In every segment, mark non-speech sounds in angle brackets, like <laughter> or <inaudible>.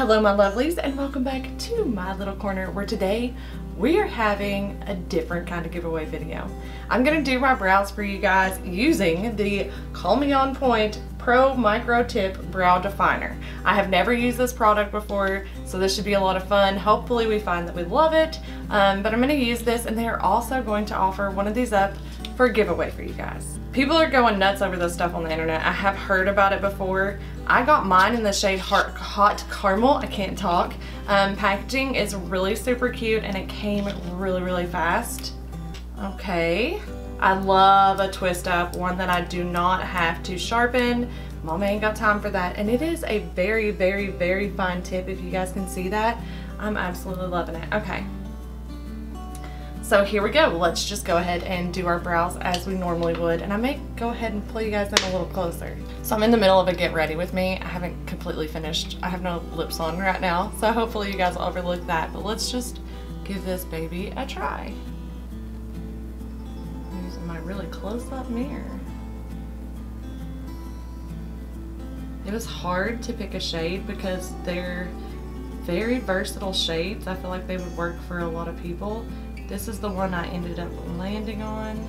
Hello my lovelies and welcome back to my little corner where today we are having a different kind of giveaway video. I'm going to do my brows for you guys using the Call Me On Point Pro Micro Tip Brow Definer. I have never used this product before so this should be a lot of fun. Hopefully we find that we love it um, but I'm going to use this and they are also going to offer one of these up for a giveaway for you guys. People are going nuts over this stuff on the internet. I have heard about it before. I got mine in the shade Hot, Hot Caramel. I can't talk. Um, packaging is really super cute and it came really, really fast. Okay. I love a twist up, one that I do not have to sharpen. Mama ain't got time for that. And it is a very, very, very fine tip if you guys can see that. I'm absolutely loving it. Okay, so here we go. Let's just go ahead and do our brows as we normally would. And I may go ahead and pull you guys in a little closer. So I'm in the middle of a get ready with me. I haven't completely finished. I have no lips on right now. So hopefully you guys will overlook that. But let's just give this baby a try. My really close up mirror. It was hard to pick a shade because they're very versatile shades. I feel like they would work for a lot of people. This is the one I ended up landing on.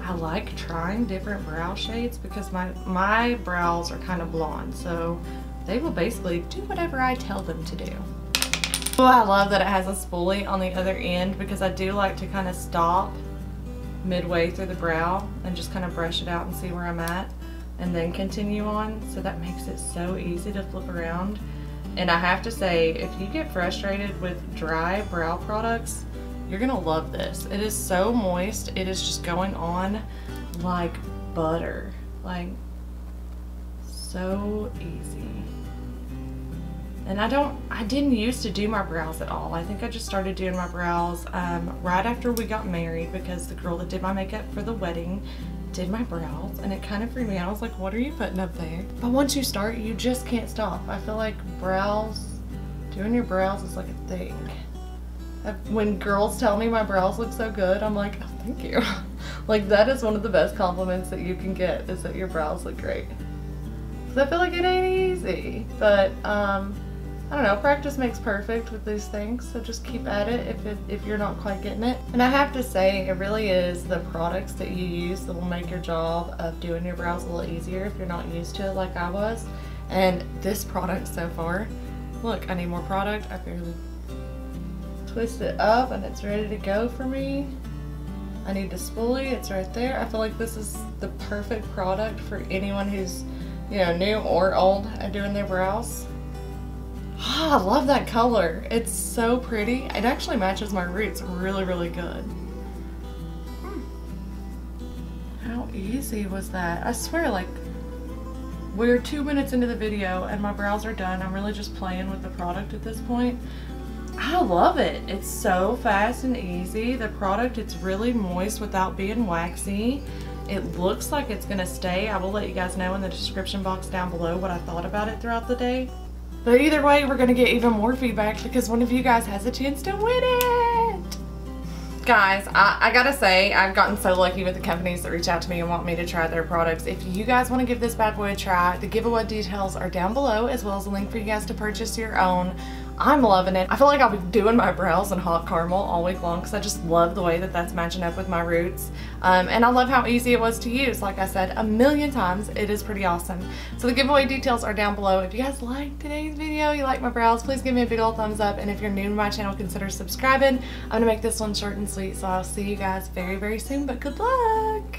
I like trying different brow shades because my, my brows are kind of blonde, so they will basically do whatever I tell them to do. Oh, I love that it has a spoolie on the other end because I do like to kind of stop midway through the brow and just kind of brush it out and see where I'm at and then continue on. So that makes it so easy to flip around. And I have to say, if you get frustrated with dry brow products, you're gonna love this. It is so moist. It is just going on like butter. Like, so easy. And I don't, I didn't used to do my brows at all. I think I just started doing my brows um, right after we got married because the girl that did my makeup for the wedding did my brows and it kind of freaked me out. I was like, what are you putting up there? But once you start, you just can't stop. I feel like brows, doing your brows is like a thing when girls tell me my brows look so good, I'm like, oh, thank you. <laughs> like that is one of the best compliments that you can get is that your brows look great. Cause I feel like it ain't easy, but um, I don't know, practice makes perfect with these things, so just keep at it if, it if you're not quite getting it. And I have to say, it really is the products that you use that will make your job of doing your brows a little easier if you're not used to it like I was. And this product so far, look, I need more product, I barely twist it up and it's ready to go for me. I need the spoolie, it's right there. I feel like this is the perfect product for anyone who's, you know, new or old at doing their brows. Oh, I love that color. It's so pretty. It actually matches my roots really, really good. Hmm. How easy was that? I swear, like, we're two minutes into the video and my brows are done. I'm really just playing with the product at this point. I love it. It's so fast and easy. The product, it's really moist without being waxy. It looks like it's gonna stay. I will let you guys know in the description box down below what I thought about it throughout the day. But either way, we're gonna get even more feedback because one of you guys has a chance to win it. Guys, I, I, gotta say, I've gotten so lucky with the companies that reach out to me and want me to try their products. If you guys wanna give this bad boy a try, the giveaway details are down below as well as a link for you guys to purchase your own. I'm loving it. I feel like I'll be doing my brows in hot caramel all week long because I just love the way that that's matching up with my roots. Um, and I love how easy it was to use. Like I said a million times, it is pretty awesome. So the giveaway details are down below. If you guys like today's video, you like my brows, please give me a big old thumbs up. And if you're new to my channel, consider subscribing. I'm going to make this one short and sweet. So I'll see you guys very, very soon. But good luck!